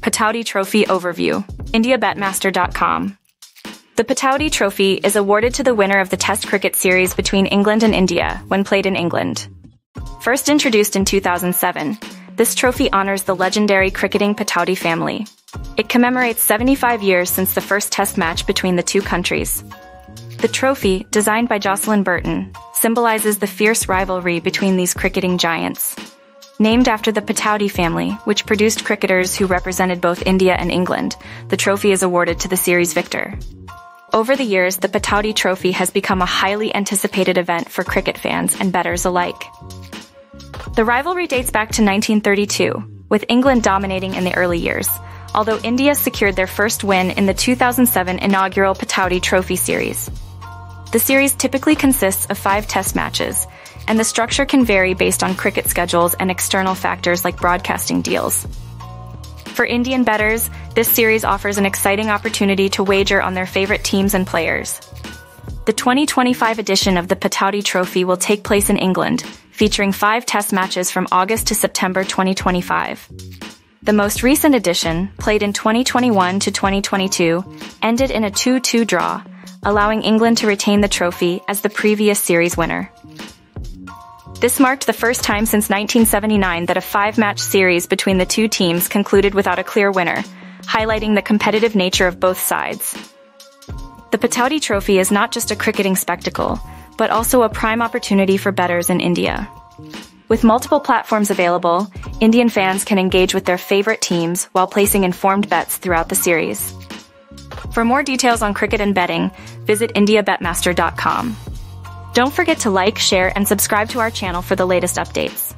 Pataudi Trophy Overview, IndiaBetmaster.com. The Pataudi Trophy is awarded to the winner of the Test cricket series between England and India when played in England. First introduced in 2007, this trophy honors the legendary cricketing Pataudi family. It commemorates 75 years since the first Test match between the two countries. The trophy, designed by Jocelyn Burton, symbolizes the fierce rivalry between these cricketing giants. Named after the Pataudi family, which produced cricketers who represented both India and England, the trophy is awarded to the series victor. Over the years, the Pataudi Trophy has become a highly anticipated event for cricket fans and bettors alike. The rivalry dates back to 1932, with England dominating in the early years, although India secured their first win in the 2007 inaugural Pataudi Trophy Series. The series typically consists of five test matches, and the structure can vary based on cricket schedules and external factors like broadcasting deals. For Indian bettors, this series offers an exciting opportunity to wager on their favorite teams and players. The 2025 edition of the Pataudi Trophy will take place in England, featuring five test matches from August to September 2025. The most recent edition, played in 2021 to 2022, ended in a 2-2 draw, allowing England to retain the trophy as the previous series winner. This marked the first time since 1979 that a five-match series between the two teams concluded without a clear winner, highlighting the competitive nature of both sides. The Pataudi Trophy is not just a cricketing spectacle, but also a prime opportunity for bettors in India. With multiple platforms available, Indian fans can engage with their favorite teams while placing informed bets throughout the series. For more details on cricket and betting, visit IndiaBetmaster.com. Don't forget to like, share, and subscribe to our channel for the latest updates.